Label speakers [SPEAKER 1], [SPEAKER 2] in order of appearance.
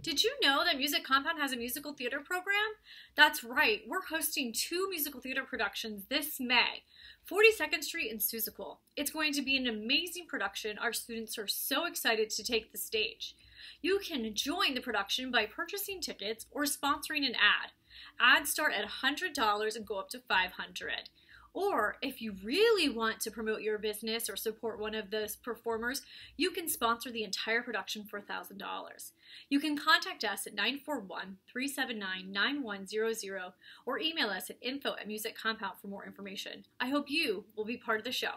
[SPEAKER 1] Did you know that Music Compound has a musical theater program? That's right, we're hosting two musical theater productions this May 42nd Street and Seussical. It's going to be an amazing production. Our students are so excited to take the stage. You can join the production by purchasing tickets or sponsoring an ad. Ads start at $100 and go up to 500. Or if you really want to promote your business or support one of those performers, you can sponsor the entire production for $1,000. You can contact us at 941 379 9100 or email us at info at Music Compound for more information. I hope you will be part of the show.